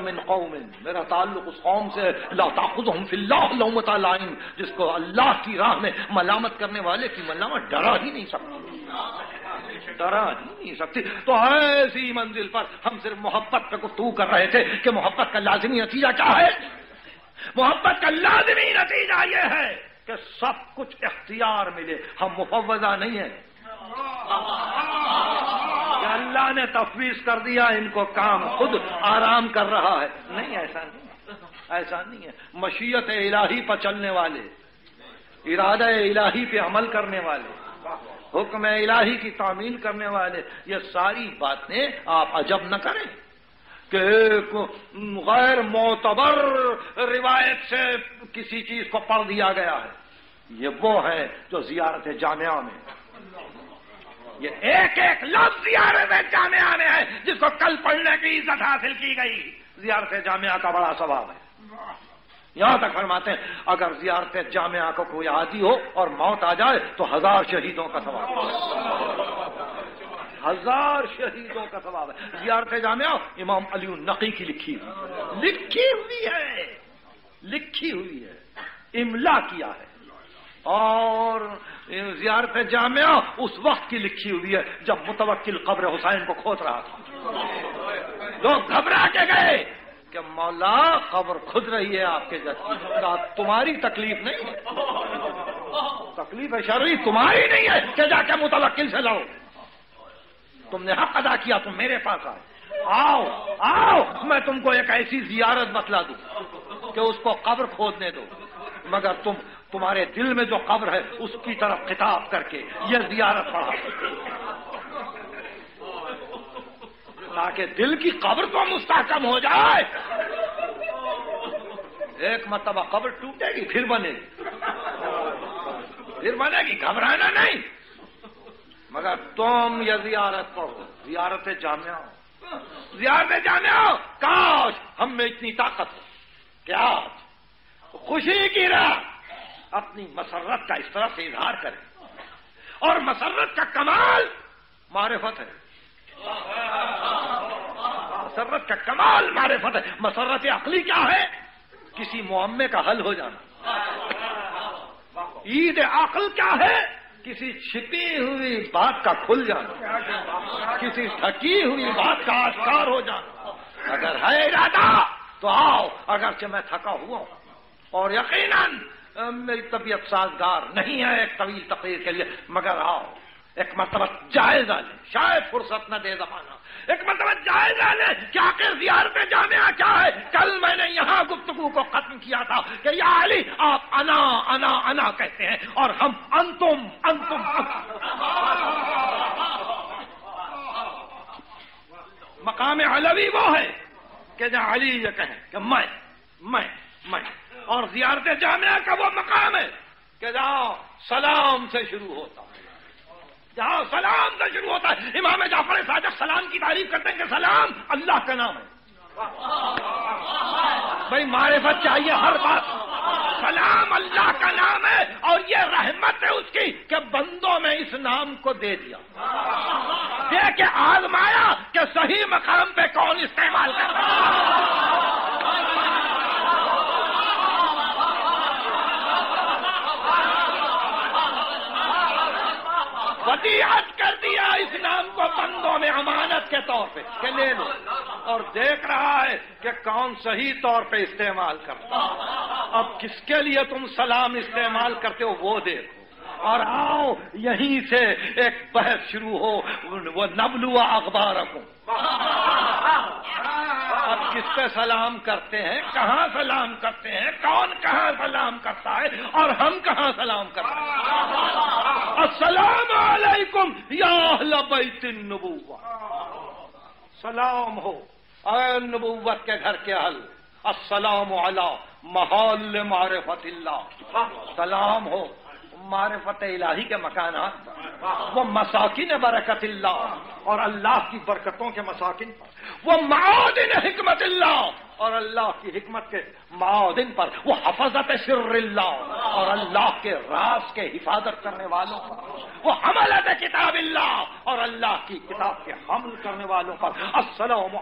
मिन कौमिन मेरा ताल्लुक उस कौम से लाताखुद हम फिल्लाइन जिसको अल्लाह की राह में मलामत करने वाले की मलामत डरा ही नहीं सकती। डरा ही नहीं सकती। तो ऐसी मंजिल पर हम सिर्फ़ मोहब्बत पे गुफ्तू कर रहे थे कि मोहब्बत का लाजमी नतीजा क्या है? मोहब्बत का लाजमी नतीजा यह है कि सब कुछ इख्तियार मिले। हम मुफवजा नहीं है। अल्लाह ने तफवीज कर दिया, इनको काम खुद आराम कर रहा है। नहीं, ऐसा नहीं ऐसा नहीं है। मशीयत इलाही पर चलने वाले, इरादा इलाही पे अमल करने वाले, हुक्म इलाही की तामील करने वाले, ये सारी बातें आप अजब न करें। कि एक गैर मोतबर रिवायत से किसी चीज़ को पढ़ दिया गया है। ये वो है जो जियारत जामिया में ये एक एक लफ्ज जियारत जामिया में है, जिसको कल पढ़ने की इज़्ज़त हासिल की गई। जियारत जामिया का बड़ा स्वभाव है। यहाँ तक फरमाते हैं, अगर जियारत जामिया को कोई आदि हो और मौत आ जाए तो हज़ार शहीदों का सवाब हज़ार शहीदों का सवाब है। जियारत जामिया इमाम अली नकी की लिखी हुई लिखी हुई है। लिखी हुई है। इमला किया है। और जियारत जामिया उस वक्त की लिखी हुई है, जब मुतवक्किल कब्र हुसैन को खोद रहा था। लोग घबरा के गए कि मौला, खबर खुद रही है आपके जैसे तुम्हारी तकलीफ़ नहीं है? तकलीफ़ है शर्री, तुम्हारी नहीं है कि जाके मुतवक्किल से लड़ो तुमने हक अदा किया, तुम मेरे पास आए। आओ आओ, मैं तुमको एक ऐसी जियारत बतला दू कि उसको कब्र खोदने दो। मगर तुम तुम्हारे दिल में जो कब्र है, उसकी तरफ़ खिताब करके यह जियारत पढ़ा। ताकि दिल की कब्र तो मुस्तकम हो जाए। एक मतबा कब्र टूटेगी, फिर बनेगी। फिर बनेगी, घबराना नहीं। मगर तुम यह जियारत पढ़ो। जियारत जामिया जियारत जामिया काश हम में इतनी ताकत हो। क्या? खुशी की राह अपनी मसरत का इस तरह से इजहार करें। और मसरत का कमाल मारिफत है मसरत का कमाल मारिफत है मसरत अकली क्या है? किसी मुआमे का हल हो जाना। ईद अकल क्या है? किसी छिपी हुई बात का खुल जाना। किसी थकी हुई बात का आस्कार हो जाना। अगर है इरादा तो आओ। अगरचे मैं थका हुआ और यकीनन मेरी तबीयत साजगार नहीं है एक तवील तकरीर के लिए मगर आओ एक मरतबा जायजा ले। शायद फुर्सत न दे जमाना। एक मरतबा जायजा ले क्या आखिर जियारत जामिया क्या है? कल मैंने यहाँ गुफ्तगु को खत्म किया था कि या अली आप अना अना अना कहते हैं और हम अंतुम अंतुम, मकाम अलवी वो है कि जहाँ अली ये कहें कि मैं मैं मैं। और जियारत जामिया का वो मकाम है कि जहाँ सलाम से शुरू होता है। जहाँ सलाम से शुरू होता है। इमाम जाफ़र साजक सलाम की तारीफ़ करते हैं कि सलाम अल्लाह का नाम है। भाई, मारेफत चाहिए हर बात। सलाम अल्लाह का नाम है और ये रहमत है उसकी कि बंदों में इस नाम को दे दिया। दे के आजमाया कि सही मकाम पे कौन इस्तेमाल कर वसीयत कर दिया इस नाम को बंदों में अमानत के तौर पे, के ले लो। और देख रहा है कि कौन सही तौर पे इस्तेमाल करता अब किसके लिए तुम सलाम इस्तेमाल करते हो, वो देखो। और आओ, यहीं से एक बहस शुरू हो, वो नबलुआ अखबार को अब किस पे सलाम करते हैं, कहाँ सलाम करते हैं, कौन कहाँ सलाम करता है, और हम कहाँ सलाम करते हैं? असलाम अलैकुम, या नबूवा सलाम हो नबूवत के घर के हल असलाम अला महल मारफतिल्ला सलाम हो, मारफत इलाही के मकान वो मसाकिन बरकतिल्ला और अल्लाह की बरकतों के मसाकिन वो मादिन हिकमत और अल्लाह की हिकमत के मादिन पर वो हफाजत सिर्ला और अल्लाह के रास के हिफाजत करने वालों पर, वो हमलत किताब अल्लाह और अल्लाह की किताब के हमल करने वालों पर असलम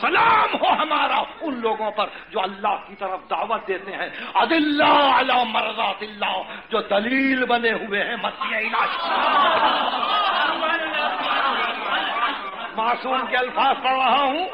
सलाम हो हमारा उन लोगों पर जो अल्लाह की तरफ़ दावत देते हैं। अदिल्ला अला मरजातिल्ला जो दलील बने हुए हैं, मसीह इलाज मासूम के अल्फाज पढ़ रहा हूँ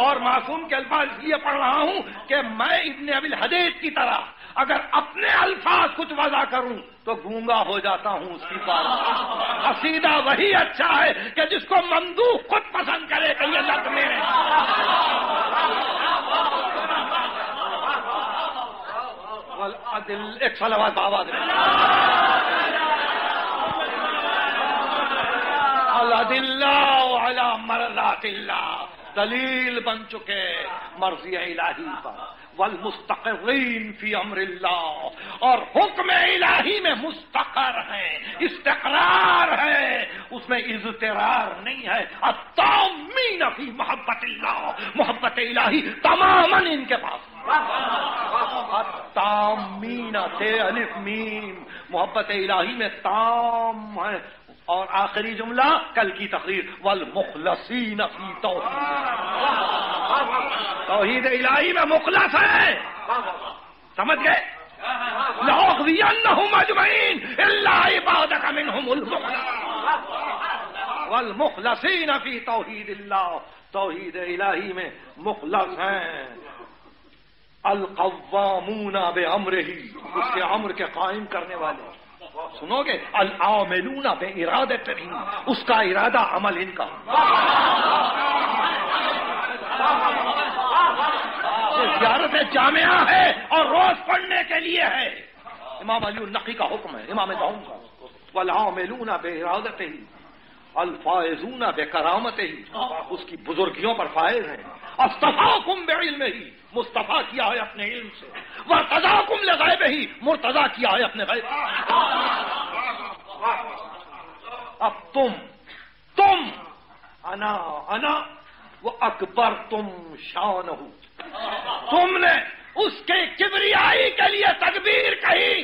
और मासूम के अल्फाज इसलिए पढ़ रहा हूँ कि मैं इतने अबिल हदीस की तरह अगर अपने अल्फाज कुछ वजह करूँ तो गूँगा हो जाता हूँ उसकी बात असीदा वही अच्छा है कि जिसको मंदू खुद पसंद करे कि ये लत मेरे एक सलावाद बाबा अला मरजातिल्ला दलील बन चुके मर्ज़ी इलाही पर। वल मुस्तकीन फ़ी अमरिल्ला और हुक्म इलाही में मुस्तकर है, इस्तकरार है। उसमें इजतरार नहीं है। अतामीन फ़ी मोहब्बत मोहब्बत इलाही तमामन इनके पास। तामीन थे अलिफ मीन मोहब्बत इलाही में ताम है। और आखिरी जुमला, कल की तकरीर, वल मुखलसी नफी तोहीद। इलाही में मुखलस है। समझ गए? मजमैन वल मुखलसी नफी तोहीद तोहीद इलाही में मुखलस हैं। अलकवामूना बे अमर ही उसके अम्र के कायम करने वाले। सुनोगे? अल आओ मेलूना बे इरादे तरीन उसका इरादा अमल इनका। जियारत जामिया है और रोज पढ़ने के लिए है। इमाम अली नकी का हुक्म है। इमाम दाऊन का। वलामिलूना बे इरादत ही अल्फायजूना बे करामत ही। उसकी बुजुर्गियों पर फायज है। अस्तफाकुम बे इल्म ही मुस्तफ़ा किया है अपने इल्म से। वह तजाकुम लगाए ही मुर्तजा किया है अपने गैब अब तुम तुम अना अना वो अकबर तुम शान हो तुमने उसके किबरियाई के लिए तकबीर कही।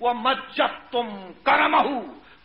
वो मज्जत तुम करम हूँ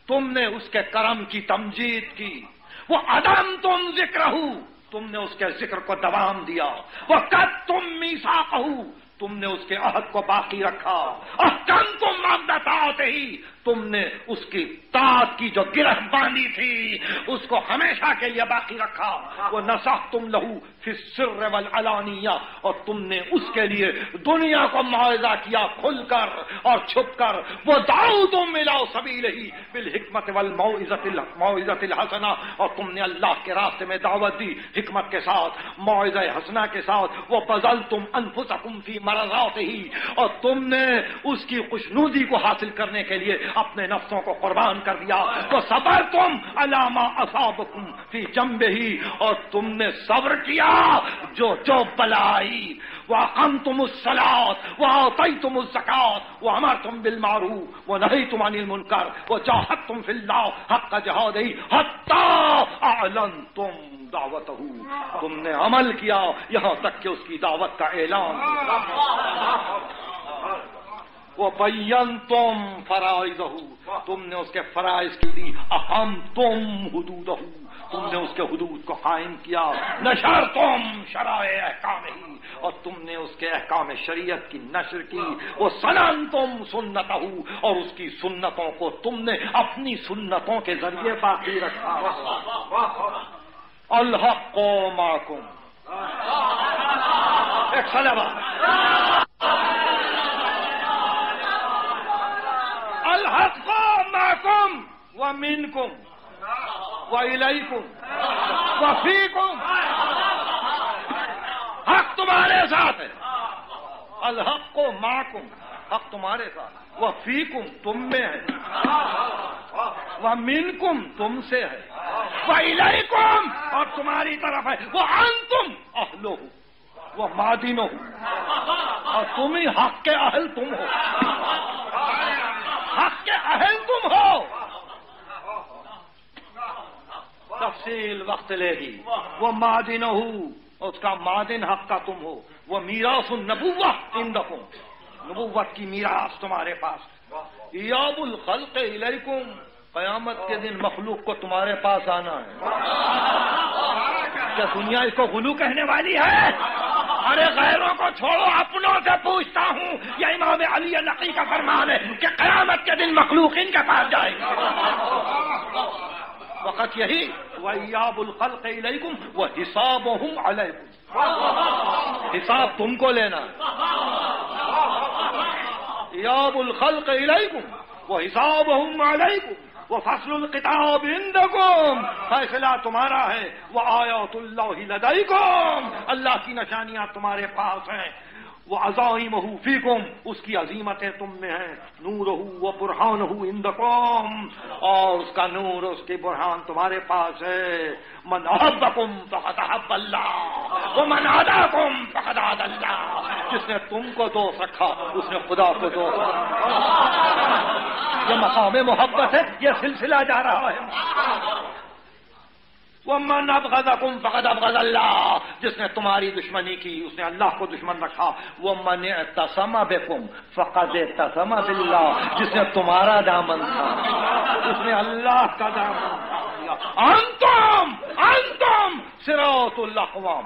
तुमने उसके कर्म की तमजीद की। वो अदम तुम ज़िक्र हूँ। तुमने उसके ज़िक्र को दबाम दिया। वह कद तुम मीसा कहू तुमने उसके अहद को बाकी रखा। और कम तुम मामदाते ही तुमने उसकी तात की जो गिरह बांधी थी, उसको हमेशा के लिए बाकी रखा। वो नशा तुम लहू, फिर सिर वल अलानिया। और तुमने उसके लिए दुनिया को मुआवजा किया खुलकर और छुप कर वो दाऊ तुम मिलाओ सभी रही बिल हिकमत वल मोइजत हसना। और तुमने अल्लाह के रास्ते में दावत दी हिकमत के साथ मुआवजा हसना के साथ। वो बजल तुम अनफुसकुम फ़ी मरजात ही। और तुमने उसकी खुशनूदी को हासिल करने के लिए अपने नफ्सों को कुर्बान कर दिया। तो सबर तुम, अलामा असाबकुम फ़ी जम्बे ही और तुमने सब्र किया जो जो बलाई। वह कम तुम उस सलात वह तई तुम उस जक़ात वह अमर तुम बिल मारू वो नहीं तुम अनिल मुनकर, वो चाहत तुम फिल्ला हक का जहाद ही हत्ता आलन तुम दावत हूँ तुमने अमल किया, यहाँ तक कि उसकी दावत का ऐलान। वो बैन तुम फराइज तुमने उसके फराइज की दी अहम तुम हदूद तुमने उसके हदूद को कायम किया नशर तुम शराय अहकाम ही और तुमने उसके अहकाम शरीयत की नशर की, वो सनन तुम सुन्नत और उसकी सुन्नतों को तुमने अपनी सुन्नतों के ज़रिए बाकी रखा। अल्लाह को माकुम एक सलावा माकुम व मिनकुम व इलैकुम व फीकुम हक तुम्हारे साथ है अलहक माकुम हक तुम्हारे साथ वह फीकुम तुम में है वह मिनकुम तुमसे है और तुम्हारी तरफ़ है, वो अंतुम अहलो वह मादिनो और तुम ही हक के अहल तुम हो। हक के अहल तुम हो। तफसील वक्त लेगी। वो मादिन हो, उसका मादिन हक का तुम हो। वो मीरास नबुवा इन दफो नबुवत की मीरास तुम्हारे पास। याबुल खल्क इलैकुम। कयामत के दिन मखलूक को तुम्हारे पास आना है। क्या दुनिया इसको गुलू कहने वाली है? अरे गैरों को छोड़ो, अपनों से पूछता हूँ। यह इमाम अली नकी का फरमान है कि कयामत के दिन मखलूक इनके पास जाएगी। वक़्त यही वयाबुल खल्क इलैकुम व हिसाबहुम अलैकुम। हिसाब तुमको लेना याबुल खल्क इलैकुम व हिसाबहुम अलैकुम। वो फ़सल किताब इंदकुम। फैसला तुम्हारा है। वो आयातुल्लाह लदाइकुम अल्लाह की निशानियाँ तुम्हारे पास हैं। वो अजाइम फीकुम। उसकी अजीमतें तुम में है। नूर व बुरहान इंदकुम। और उसका नूर, उसके बुरहान तुम्हारे पास है। मन अहबकुम फकत अल्लाह वो मन आदाकुम फकत अल्लाह जिसने तुमको दोष रखा, उसने खुदा को दोष ये मकाम मोहब्बत है, ये सिलसिला जा रहा है। मन अब गजकुम फ़कद अब अल्लाह। जिसने तुम्हारी दुश्मनी की, उसने अल्लाह को दुश्मन रखा। वो मन तसमा बेकुम फ़कद तसमा बिल्ला जिसने तुम्हारा दामन था, उसने अल्लाह का दामन अंतम अंतम सिरातुल्लाकवाम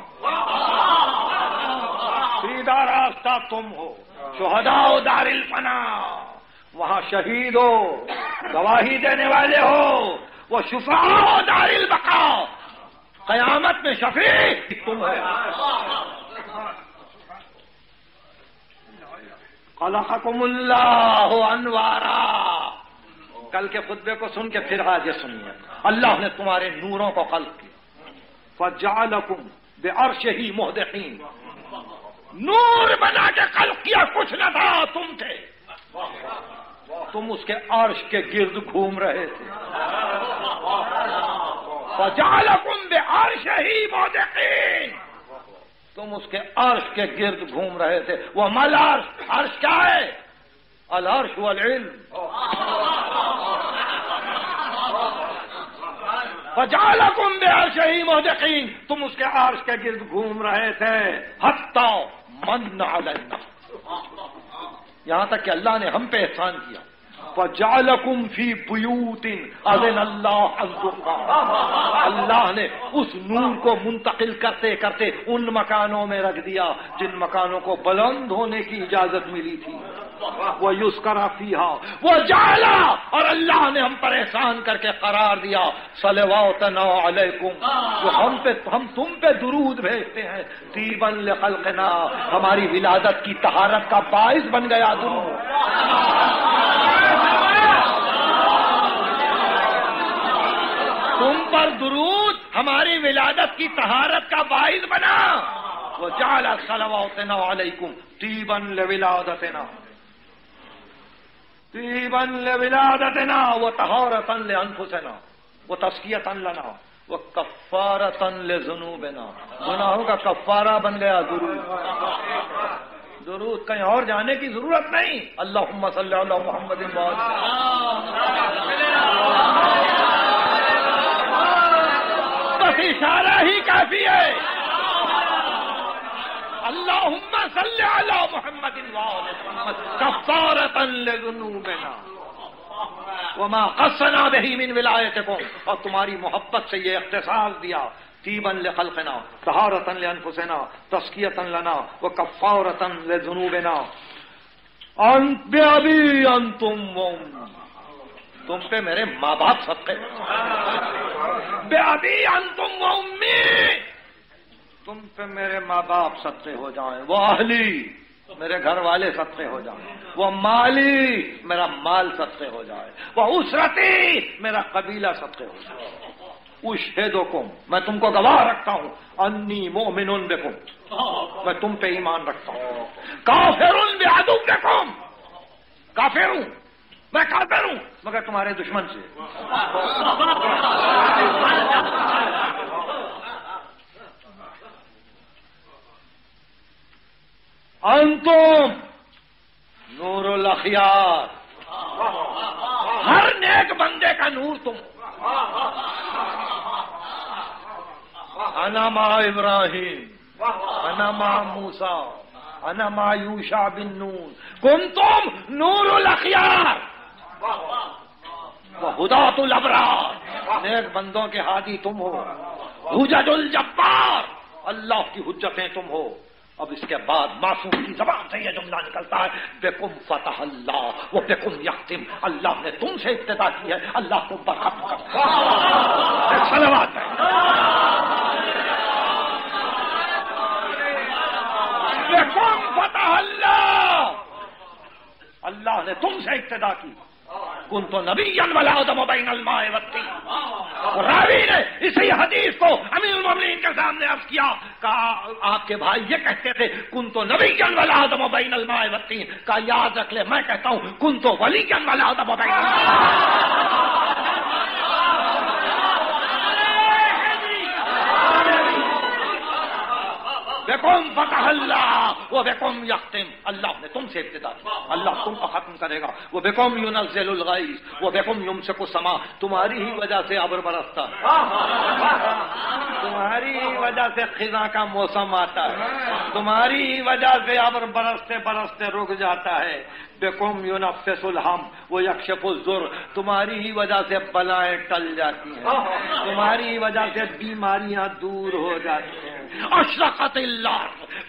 सीधा रास्ता तुम हो शोहदाओ दारिल फना। वहाँ शहीद हो, गवाही देने वाले हो, वो शुफा दारिल बका। कयामत में शफी तुम है। कलकुमुल्लाह अनवारा। कल के खुतबे को सुन के फिर आज ये सुनिए। अल्लाह ने तुम्हारे नूरों को कल किया। फजालकुम बे अर्श ही मोहदीन नूर बना के कल किया कुछ न था तुम थे। तुम उसके अर्श के गिर्द घूम रहे थे। फजालकुम बे अर्श ही मोदीन तुम उसके अर्श के गिर्द घूम रहे थे। वो मल अर्श अर्श क्या है? अल अर्श वल फजालकुम बे अर्श ही मोदीन तुम उसके अर्श के गिर्द घूम रहे थे। हत्ता मन अलन्ना यहाँ तक कि अल्लाह ने हम पे एहसान किया। अल्लाह ने उस नूर को मुंतकिल करते करते उन मकानों में रख दिया, जिन मकानों को बुलंद होने की इजाज़त मिली थी। वो युस्करा फीहा, वो जाला, और अल्लाह ने हम पर एहसान करके करार दिया सलवातनाकुम जो हम पे, हम तुम पे दुरूद भेजते हैं। तीबन खलकना, हमारी विलादत की तहारत का बायस बन गया तुम पर दुरूद हमारी विलादत की तहारत का बाइस बना। वो चाल सलवाकुम तीबन विलादतना तीबन विलादतना वो तहारतन ले अनफुसना वो तस्कियतन लना। वो कफ़ारतन ले जुनूबना गुनाहों का कफ़ारा बन गया दुरूद। दुरूद कहीं और जाने की ज़रूरत नहीं। अल्लाह मोहम्मद इशारा ही काफ़ी है। अल्लाह सल्ला मोहम्मद वमा कसना बही मिन विलायत को और तुम्हारी मोहब्बत से ये अख्तसास दिया। तीबन ले खलकना, तहारतन ले अनफुसना, तस्कियतन लना व कफ़ारतन ले जुनूबना। अभी अंतुम तुम पे मेरे माँ बाप सबके बेअबी अंतुम उम्मी। तुम पे मेरे माँ बाप सत्य हो जाए, वो अहली मेरे घर वाले सत्य हो जाए, वो माली मेरा माल सत्य हो जाए, वो उसरती मेरा कबीला सत्य हो जाए। उशहेदो कुम मैं तुमको गवाह रखता हूँ, अन्नी मोमिन बेकुम, मैं तुम पे ईमान रखता हूँ। काफिर बेदुम बेकुम काफिर हूँ। मैं काफिर हूँ। मगर तुम्हारे दुश्मन से। अंतुम नूरुल अखियार। हर नेक बंदे का नूर तुम अनामा इब्राहिम अनमा मूसा अनमा यूशा बिन नून कुम तुम नूरुल अखियार। हुदातुल अबरार नेक बंदों के हादी तुम हो। हुजजुल जब्बार। अल्लाह की हुज्जतें तुम हो। अब इसके बाद मासूम की जबान से यह जुमला निकलता है। बेकुम फतह अल्लाह वो बेकुम यख्तिम अल्लाह ने तुमसे इब्तदा की है। अल्लाह तुम पर खत्म कर सलवात है। बेकुम फतह अल्लाह। अल्लाह ने तुमसे इब्तदा की। कुन तो नबी अलमावती रावी ने इसी हदीस को अमीर ममलीन के सामने अर्ज़ किया। कहा, आपके भाई ये कहते थे कुन तो नबी जन वलादम बैन अलमावती का याद रख ले, मैं कहता हूँ कुन तो वली वलादम बैन बेकुम फतह अल्लाह वो बेकुम यख्तिम। अल्लाह ने तुमसे इब्तदा की। अल्लाह तुमको खत्म करेगा। वो बेकुम यूनजल गईस वो बेकुम युम से समा। तुम्हारी ही वजह से अबर बरसता तुम्हारी ही वजह से खिजा का मौसम आता है। तुम्हारी ही वजह से अबर बरसते बरसते रुक जाता है। बेकुम यूनफिसुल हम वो यक्षफुजुर तुम्हारी ही वजह से बलाएँ टल जाती हैं। तुम्हारी ही वजह से बीमारियाँ दूर हो जाती हैं। अशरकत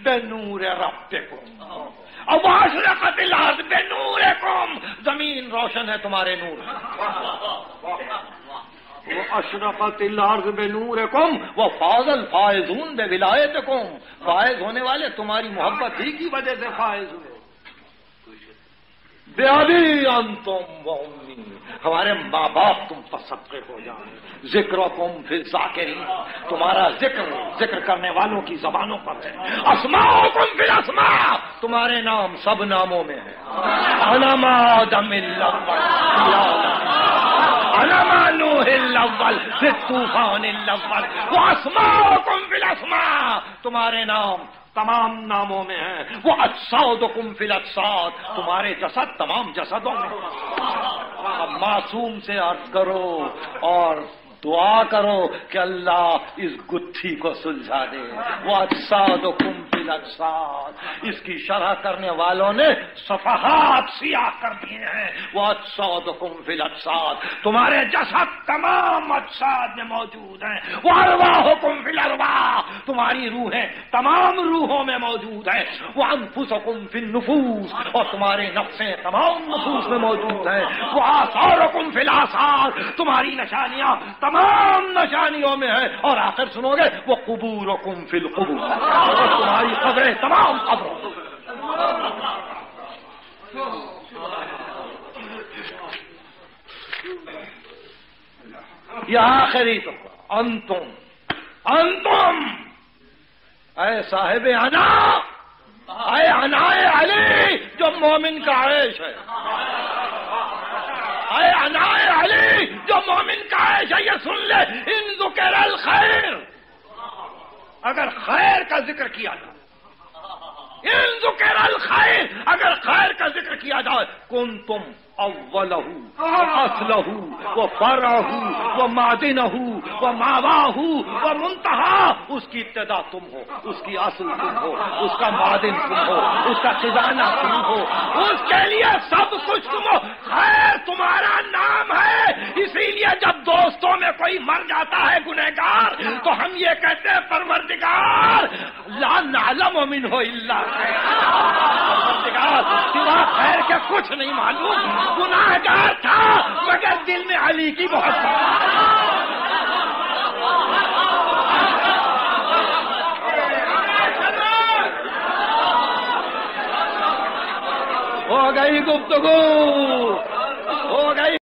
बेनूर रब्बिकुम। अब अशरकत कुम ज़मीन रोशन है तुम्हारे नूर। वो अशरफत बेनूर कुम वो फाजल, फायजून बे विलायत कुम फायज होने वाले तुम्हारी मोहब्बत ही की वजह से फायज हुए। बेअबी अंतुम हमारे माँ बाप तुम पर सबके हो जाए ज़िक्र कुम फिर जाकिरी तुम्हारा ज़िक्र ज़िक्र करने वालों की जबानों पर है। असमा कुम फिर असमा। तुम्हारे नाम सब नामों में है। तूफ़ान वो असमा कुम फिर असमा। तुम्हारे नाम तमाम नामों में है। वो असाद कुमफिल असाद तुम्हारे जसद तमाम जसदों में मासूम से अर्ज़ करो और दुआ करो कि अल्लाह इस गुत्थी को सुलझा दे। वो असाद असाद इसकी शरह करने वालों ने सफहात सिया कर दिए हैं। वो असाद कुमफिल असाद तुम्हारे जसद तमाम असाद में मौजूद हैं। वो अरवा हुकुम फिल अरवा तुम्हारी रूहें तमाम रूहों में मौजूद है। वो अनफुस हुकुम फिल नफूस। और तुम्हारे नफ्से तमाम नफूस में मौजूद है। वो आसार हुकुम फिल आसार। तुम्हारी निशानियाँ तमाम निशानियों में है। और आखिर सुनोगे, वो कबूर हुकुम फिल कबूर। और तुम्हारी खबरें, तमाम खबरों। यह आखिरी तो अंतुम अंतुम। अय साहेब अना अय अनाए अली, जो मोमिन का आयश है। अय अनाए अली, जो मोमिन का आयश है, ये सुन ले इन जुकर खैर। अगर खैर का ज़िक्र किया जाए इन जुकर खैर अगर खैर का ज़िक्र किया जाए कौन तुम? अव्वलहू व असलहू व फरहू व मादिनहू व मावाहू व मुंतहा। उसकी इब्तदा तुम हो उसकी असल तुम हो उसका मादिन तुम हो उसका खजाना तुम हो। उसके लिए सब कुछ तुम हो। खैर तुम्हारा नाम है। इसीलिए जब दोस्तों में कोई मर जाता है गुनहगार तो हम ये कहते हैं परवरदिगार ला नालम अमिन हो इल्ला परवरदिगार सिवा खैर के कुछ नहीं मालूम। गुनाहगार था मगर दिल में अली की बहुत हो गई गुप्तगू